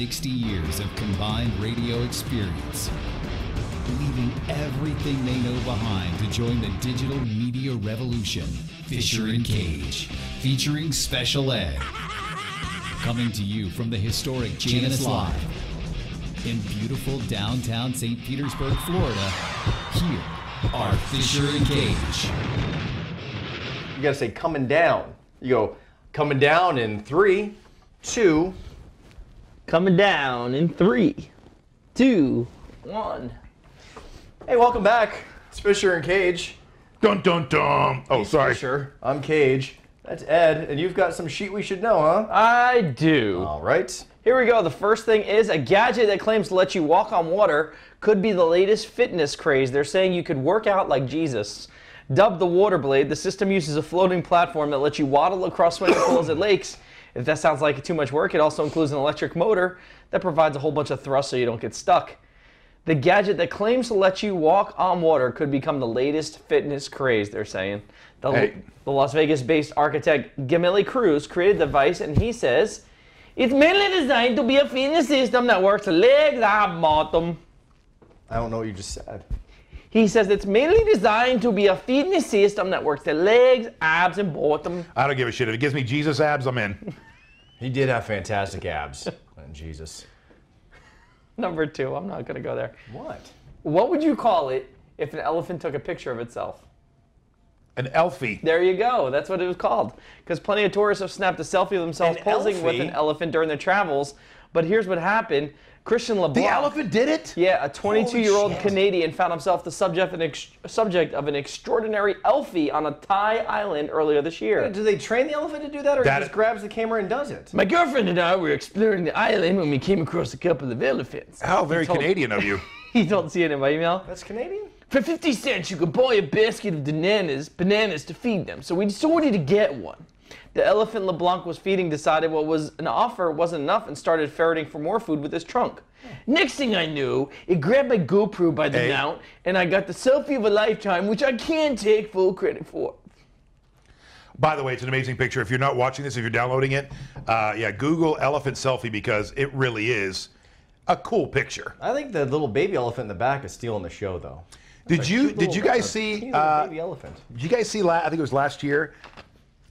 60 years of combined radio experience, leaving everything they know behind to join the digital media revolution. Fisher and Kage, featuring Special Ed. Coming to you from the historic Janice Live in beautiful downtown St. Petersburg, Florida. Here are Fisher and Kage. You gotta say coming down. You go coming down in three, two. Coming down in three, two, one. Hey, welcome back. It's Fisher and Kage. Dun dun dun. Oh, He's sorry. Fisher. I'm Kage. That's Ed, and you've got some sheet we should know, huh? I do. All right. Here we go. The first thing is a gadget that claims to let you walk on water could be the latest fitness craze. They're saying you could work out like Jesus. Dubbed the Water Blade, the system uses a floating platform that lets you waddle across swimming pools at lakes. If that sounds like too much work, it also includes an electric motor that provides a whole bunch of thrust so you don't get stuck. The gadget that claims to let you walk on water could become the latest fitness craze, they're saying. The, Hey. the Las Vegas based architect Gamili Cruz created the device, and he says it's mainly designed to be a fitness system that works legs, abs, bottom. I don't know what you just said. He says it's mainly designed to be a fitness system that works the legs, abs, and bottom. I don't give a shit. If it gives me Jesus abs, I'm in. He did have fantastic abs. And Jesus. Number two, I'm not gonna go there. What? What would you call it if an elephant took a picture of itself? An Elphie. There you go. That's what it was called. Because plenty of tourists have snapped a selfie of themselves An posing with an elephant during their travels. But here's what happened: Christian LeBlanc. The elephant did it? Yeah, a 22-year-old. Canadian found himself the subject, an ex- subject of an extraordinary elphie on a Thai island earlier this year. Do they train the elephant to do that, or That- he just grabs the camera and does it? My girlfriend and I were exploring the island when we came across a couple of elephants. How very told- Canadian of you. He doesn't see it in my email. That's Canadian? For 50 cents, you could buy a basket of bananas, bananas to feed them. So we decided to get one. The elephant LeBlanc was feeding decided what was an offer wasn't enough and started ferreting for more food with his trunk. Next thing I knew, it grabbed my GoPro by the Hey. mount and I got the selfie of a lifetime, which I can't take full credit for. By the way, it's an amazing picture. If you're not watching this, if you're downloading it, uh, yeah, Google elephant selfie because it really is a cool picture. I think the little baby elephant in the back is stealing the show, though. Did you did you guys see? teeny Uh, baby elephant? did you guys see? La- I think it was last year.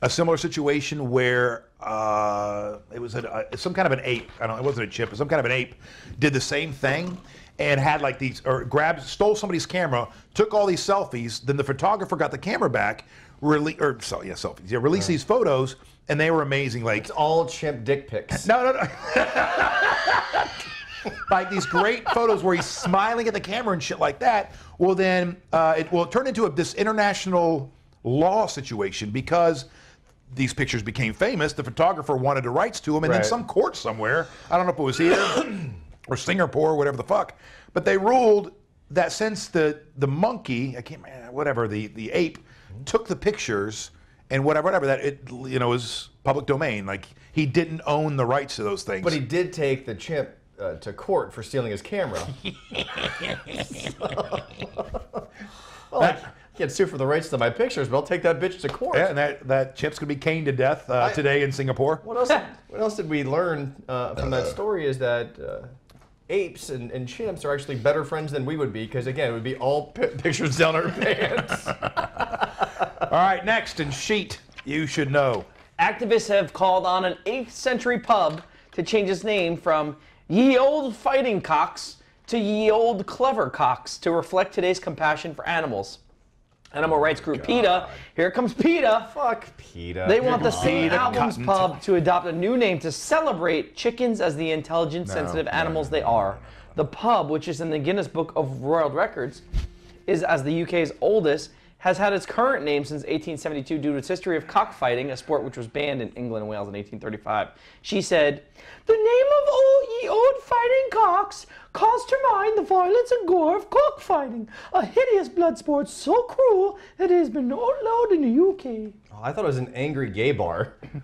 A similar situation where uh, it was a, uh, some kind of an ape. I don't. It wasn't a chip. But some kind of an ape did the same thing and had like these or grabbed stole somebody's camera, took all these selfies. Then the photographer got the camera back, rele- or so yeah selfies. Yeah, released these photos and they were amazing. Like It's all chimp dick pics. no, no, no. like these great photos where he's smiling at the camera and shit like that. Well, then uh, it will turn into a, this international law situation because these pictures became famous. The photographer wanted the rights to them, and then some court somewhere. I don't know if it was here or Singapore, or whatever the fuck. But they ruled that since the the monkey, I can't, whatever the the ape, took the pictures and whatever, whatever that it you know is public domain. Like he didn't own the rights to those things. But he did take the chimp uh, to court for stealing his camera. well, I can't sue for the rights to my pictures, but I'll take that bitch to court. yeah, and that that chip's gonna be caned to death uh, I- today in Singapore. What else? what else did we learn uh, from that story? Is that uh, apes and, and chimps are actually better friends than we would be? Because again, it would be all pi pictures down our pants. All right, next in sheet, you should know. Activists have called on an 8th century pub to change its name from Ye Olde Fighting Cocks to Ye Old Clever Cocks to reflect today's compassion for animals. Animal rights group PETA, here comes PETA. Fuck PETA. They want the Albans cotton pub to adopt a new name to celebrate chickens as the intelligent, sensitive no, animals they are. The pub, which is in the Guinness Book of World Records, is as the UK's oldest, has had its current name since 1872 due to its history of cockfighting, a sport which was banned in England and Wales in 1835. She said, The name of all ye old fighting cocks calls to mind the violence and gore of cockfighting, a hideous blood sport so cruel that it has been outlawed in the UK. Oh, I thought it was an angry gay bar.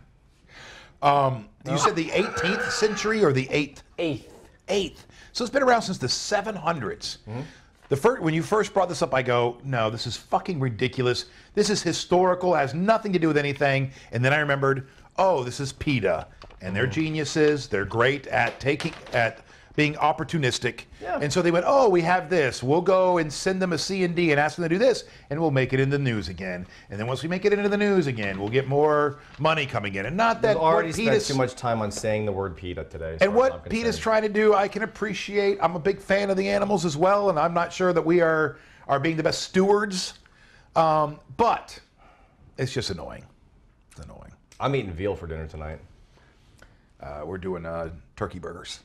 Um, you said the 18th century or the 8th? Eighth. 8th. So it's been around since the 700s. Mm-hmm. The first, when you first brought this up, I go, no, this is fucking ridiculous. This is historical, has nothing to do with anything. And then I remembered, oh, this is PETA, and they're mm. geniuses. They're great at taking at being opportunistic. Yeah. And so they went, oh, we have this. We'll go and send them a C and D and ask them to do this, and we'll make it in the news again. And then once we make it into the news again, we'll get more money coming in. And not that We've already spent too much time on saying the word PETA today. and far as I'm what PETA's concerned. trying to do, I can appreciate. I'm a big fan of the animals as well, and I'm not sure that we are are being the best stewards. Um, but it's just annoying. It's annoying. I'm eating veal for dinner tonight. Uh, we're doing uh, turkey burgers,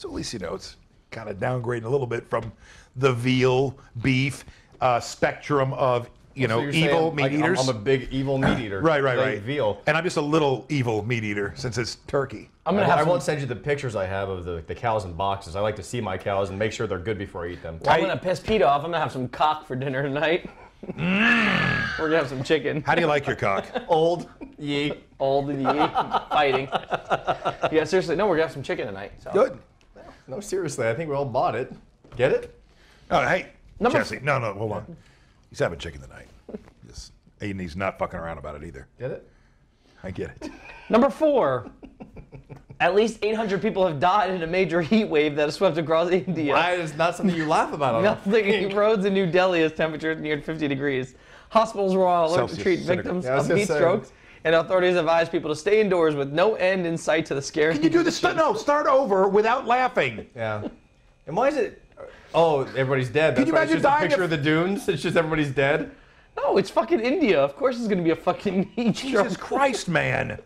so at least you know it's kind of downgrading a little bit from the veal beef uh, spectrum of you So know you're saying, evil meat like, I'm- eaters. I'm, a big evil meat eater. right, right, right. Veal. and I'm just a little evil meat eater since it's turkey. I'm gonna have I won't send you the pictures I have of the, the cows in boxes. I like to see my cows and make sure they're good before I eat them. I'm gonna piss Pete off. I'm gonna have some cock for dinner tonight. We're gonna have some chicken. How do you like your cock? Old, ye. Old ye fighting. Yeah, seriously, no, we're gonna have some chicken tonight. So. Good. No, seriously, I think we all bought it. Get it? Oh, hey, Number Jesse. No, no, hold on. He's having chicken tonight. Just, and he's not fucking around about it either. Get it? I get it. Number four. At least 800 people have died in a major heat wave that has swept across India. Why is not something you laugh about? I don't Nothing. Roads in New Delhi as temperatures neared 50 degrees. Hospitals were on alert Celsius to treat victims Yeah, of heat say. strokes, and authorities advise people to stay indoors with no end in sight to the scary. Can you do this? No, start over without laughing. Yeah. And why is it? Oh, everybody's dead. That's you why it's imagine just a dying picture of- of the dunes. It's just everybody's dead. No, it's fucking India. Of course, it's going to be a fucking heat stroke. Jesus Christ, man.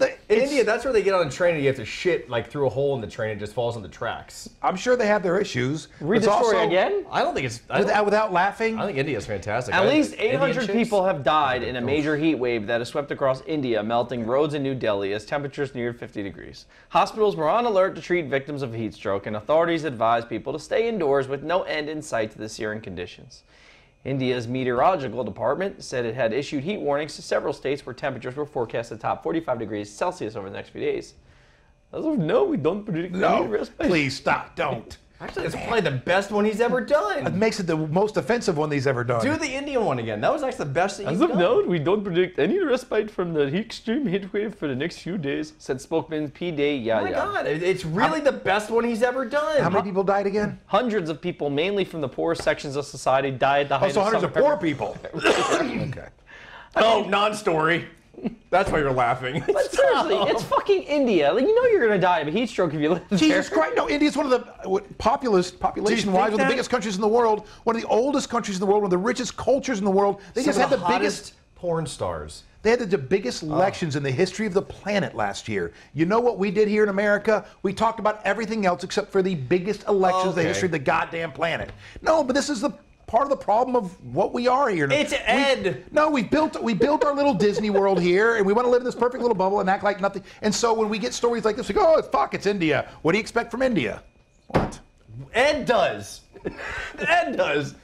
The- In India, that's where they get on a train and you have to shit like through a hole in the train and it just falls on the tracks. I'm sure they have their issues. Read the story also- again. I don't think it's. I, don't- Without, without laughing. I think India's fantastic. At I- least Indian 800 chicks? people have died in a major heat wave that has swept across India, melting roads in New Delhi as temperatures neared 50 degrees. Hospitals were on alert to treat victims of heat stroke, and authorities advised people to stay indoors with no end in sight to the searing conditions. India's meteorological department said it had issued heat warnings to several states where temperatures were forecast to top 45 degrees Celsius over the next few days. As of no, we don't predict any No, please stop. Don't. Actually, it's probably the best one he's ever done. It makes it the most offensive one he's ever done. Do the Indian one again. That was actually the best that As you've of done. now, we don't predict any respite from the extreme heat wave for the next few days, said spokesman P. Day Oh Yaya. my God, it's really the best one he's ever done. How many people died again? Hundreds of people, mainly from the poorest sections of society, died at the oh, height Also, of hundreds of poor people. okay. Oh, non-story. That's why you're laughing. But seriously, it's fucking India. Like, you know you're gonna die of a heat stroke if you live there. Jesus Christ! No, India's one of the what, populous, population-wise, one of the biggest countries in the world, one of the oldest countries in the world, one of the richest cultures in the world. They Some just had the, hottest biggest. porn stars. They had the biggest oh. elections in the history of the planet last year. You know what we did here in America? We talked about everything else except for the biggest elections in the history of the goddamn planet. No, but this is the part of the problem of what we are here. It's We- Ed. no, we built we built our little Disney World here, and we want to live in this perfect little bubble and act like nothing. And so when we get stories like this, we go, "Oh, fuck, it's India." What do you expect from India? What? Ed does. Ed does.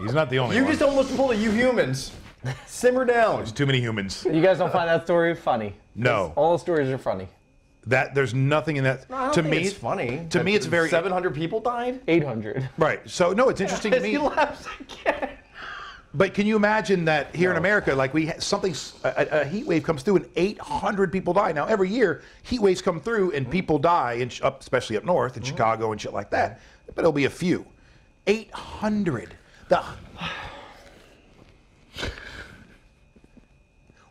He's not the only You one. just almost pulled a you humans. Simmer down. There's too many humans. You guys don't find that story funny? No, All the stories are funny. That there's nothing in that. I don't to think me, it's funny. To me, it's very 700 people died. 800. right. So no, it's interesting to he me. laughs again. But can you imagine that here in America, like we ha- something, a, a heat wave comes through and 800 people die. Now every year, heat waves come through and mm-hmm. people die, in, up, especially up north in mm-hmm. Chicago and shit like that. But it'll be a few. 800. The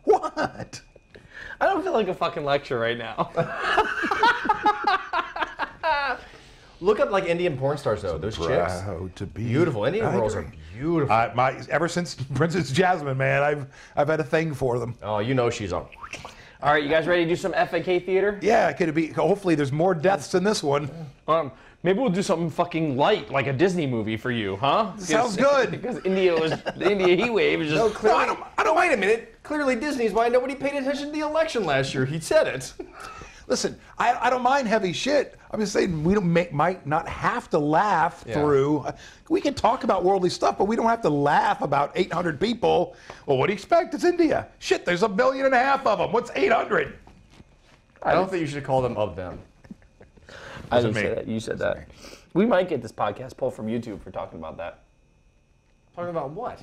what? I don't feel like a fucking lecture right now. Look up like Indian porn stars though. Those chicks, Proud to be beautiful. Indian I girls agree. are beautiful. I, my, ever since Princess Jasmine, man, I've I've had a thing for them. oh, you know she's on. All right, you guys ready to do some F&K theater? Yeah, could it be? Hopefully, there's more deaths than this one. Um, maybe we'll do something fucking light, like a Disney movie for you, huh? Sounds good. Because India was the India heat wave is just. No, clearly. I don't- I don't- Wait a minute. Clearly, Disney's why nobody paid attention to the election last year. He said it. Listen, I, I don't mind heavy shit. I'm just saying we don't make, might not have to laugh Yeah. through. We can talk about worldly stuff, but we don't have to laugh about 800 people. Well, what do you expect? It's India. Shit, there's a billion and a half of them. What's 800? I don't think you should call them of them. I didn't me. say that. You said that. We might get this podcast pulled from YouTube for talking about that. Talking about what?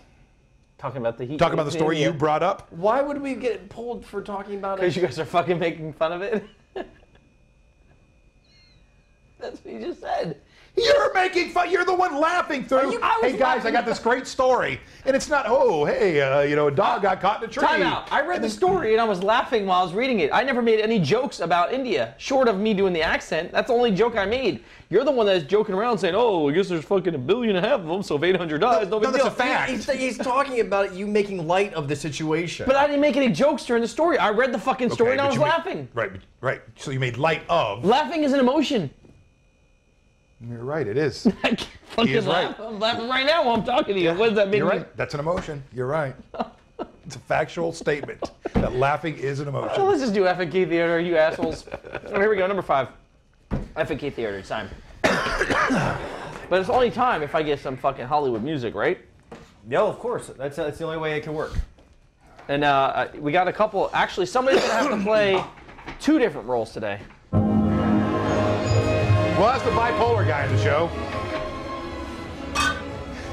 Talking about the heat. Talking about the story you brought up. Why would we get pulled for talking about it? Because you guys are fucking making fun of it. That's what you just said. You're making fun. You're the one laughing through. you- I hey guys, I got this great story, and it's not. Oh, hey, uh, you know, a dog got caught in a tree. Time out. I read the story and I was laughing while I was reading it. I never made any jokes about India, short of me doing the accent. That's the only joke I made. You're the one that's joking around saying, "Oh, I guess there's fucking a billion and a half of them, so if 800 dies, no, no, big that's deal." a fact. He's, he's talking about you making light of the situation. But I didn't make any jokes during the story. I read the fucking story and I was you made- laughing. right, right. So you made light of. Laughing is an emotion. You're right. It is. I can't fucking is laugh. right. I'm laughing right now while I'm talking to you. What does that mean? You're right. That's an emotion. You're right. It's a factual statement that laughing is an Well, emotion. let's just do F&K Theater, you assholes. oh, here we go, number five. F&K Theater, it's time. but it's only time if I get some fucking Hollywood music, right? No, of course. That's that's the only way it can work. And uh, uh, we got a couple. Actually, somebody's gonna have to play two different roles today. Well, that's the bipolar guy in the show.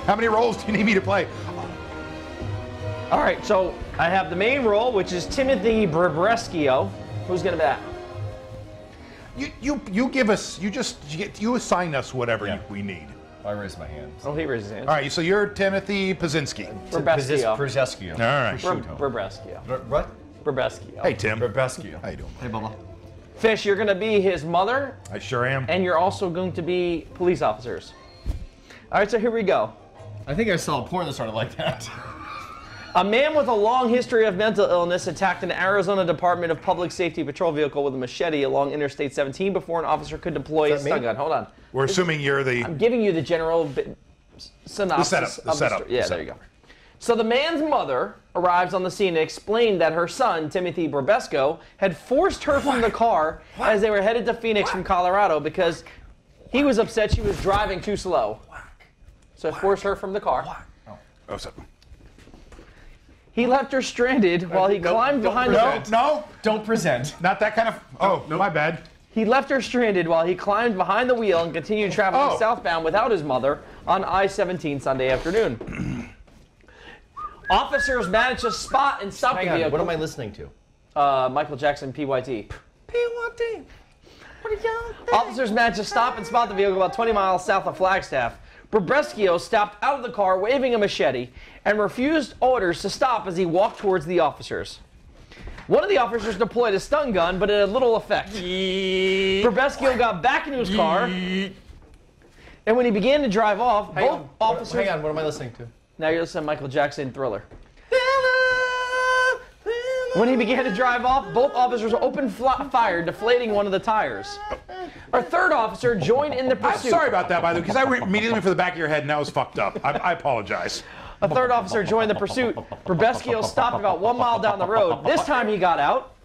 How many roles do you need me to play? All right, so I have the main role, which is Timothy Brabrescio. Who's gonna be that? You you you give us. You just you, get, you assign us whatever Yeah. you, we need. I raise my hand. Oh, he raises his hand. All right. So you're Timothy Pazinski. Brabrescio. Brzezinski. All right. Bra- Brabrescio. What? Brabrescio. Hey Tim. Brzezinski. How you doing? Hey, Bubba. Fish, you're gonna be his mother, I sure am. and you're also going to be police officers. All right, so here we go. I think I saw a porn that started like that. A man with a long history of mental illness attacked an Arizona Department of Public Safety patrol vehicle with a machete along Interstate 17 before an officer could deploy a Is that stun gun. Hold on. We're assuming you're the. I'm giving you the general bit, synopsis. setup, the of setup, story. Yeah, the there you go. So the man's mother arrives on the scene and explained that her son, Timothy Brabesco, had forced her from the car as they were headed to Phoenix from Colorado because he was upset she was driving too slow. So forced her from the car. Oh, oh so, He left her stranded uh, while he Nope, climbed don't behind no, the no, Don't present. not that kind of. Oh, no, my bad. He left her stranded while he climbed behind the wheel and continued traveling Oh. southbound without his mother on I-17 Sunday afternoon. Officers managed to spot and stop Hang the on. vehicle. What am I listening to? Uh, Michael Jackson, PYT. P1T. What are y'all Officers managed to stop and spot the vehicle about 20 miles south of Flagstaff. Brabrescio stopped out of the car waving a machete and refused orders to stop as he walked towards the officers. One of the officers deployed a stun gun, but it had little effect. Brabrescio got back into his car, and when he began to drive off, Hang both on. officers. Hang on. What am I listening to? Now you're listening to Michael Jackson Thriller. When he began to drive off, both officers opened fire, deflating one of the tires. Our third officer joined in the pursuit. I'm sorry about that, by the way, because I went immediately went for the back of your head and that was fucked up. I, I apologize. A third officer joined the pursuit. Brabescio stopped about one mile down the road. This time he got out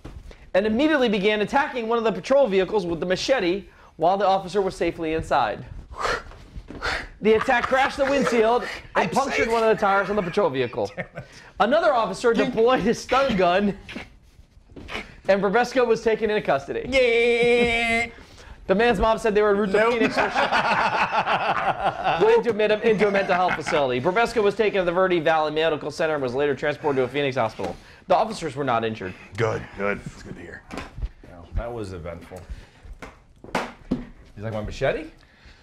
and immediately began attacking one of the patrol vehicles with the machete while the officer was safely inside. The attack crashed the windshield and punctured one of the tires on the patrol vehicle. Another officer deployed his stun gun, and Brabesco was taken into custody. Yeah. The man's mom said they were en route to Phoenix. where she- went into, a med- into a mental health facility. Brabesco was taken to the Verde Valley Medical Center and was later transported to a Phoenix hospital. The officers were not injured. Good, good. It's good to hear. That was eventful. You like my machete?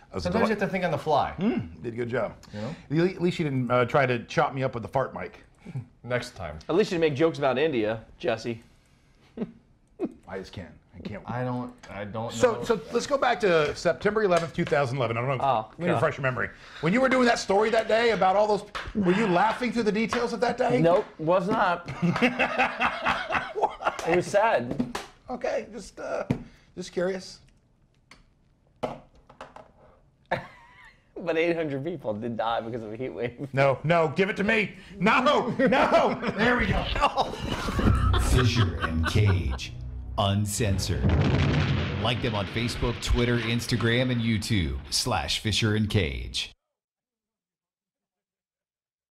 That was Sometimes you have to think on the fly. Did a good job. At least you didn't uh, try to chop me up with the fart mic. Next time. At least you make jokes about India, Jesse. I just can't. I can't. I don't. I don't So, know. so let's go back to September 11th, 2011. I don't know. Oh, let me refresh your memory. When you were doing that story that day about all those, were you laughing through the details of that day? Nope, was not. it was sad. Okay, just, uh, just curious. But 800 people did die because of a heat wave. No, no, give it to me. No, no. There we go. Fisher and Kage, uncensored. Like them on Facebook, Twitter, Instagram, and YouTube slash Fisher and Kage.